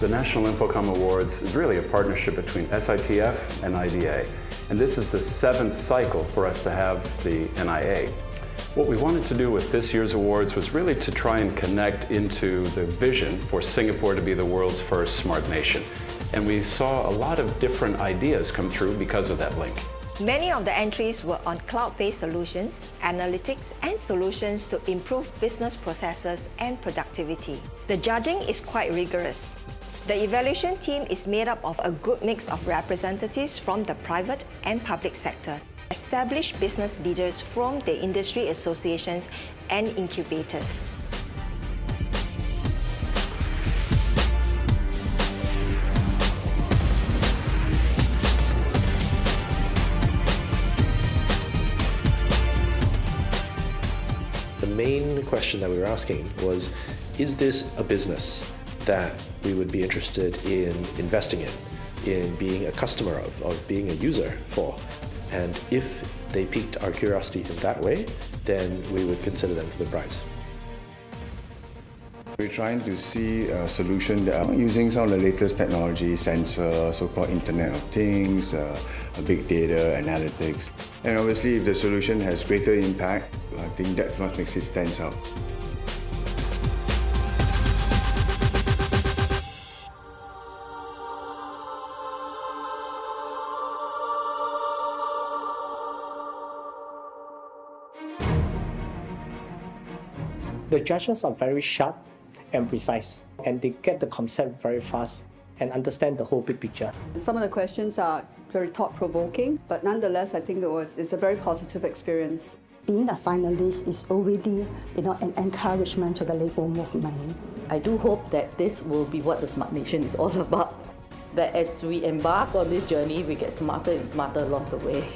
The National Infocomm Awards is really a partnership between SITF and IDA, and this is the seventh cycle for us to have the NIA. What we wanted to do with this year's awards was really to try and connect into the vision for Singapore to be the world's first smart nation. And we saw a lot of different ideas come through because of that link. Many of the entries were on cloud-based solutions, analytics, and solutions to improve business processes and productivity. The judging is quite rigorous. The evaluation team is made up of a good mix of representatives from the private and public sector, established business leaders from the industry associations and incubators. The main question that we were asking was, is this a business that we would be interested in investing in, in being a customer of, of being a user for? And if they piqued our curiosity in that way, then we would consider them for the prize. We're trying to see a solution that are using some of the latest technology, sensor, so-called Internet of Things, uh, big data, analytics. And obviously, if the solution has greater impact, I think that's what makes it stand out. The judges are very sharp and precise, and they get the concept very fast and understand the whole big picture. Some of the questions are very thought-provoking, but nonetheless, I think it was it's a very positive experience. Being a finalist is already, you know, an encouragement to the Lego movement. I do hope that this will be what the Smart Nation is all about. That as we embark on this journey, we get smarter and smarter along the way.